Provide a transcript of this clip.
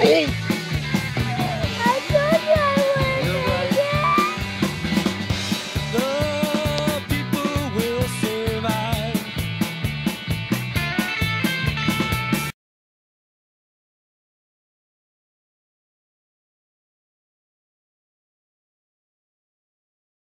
Oh!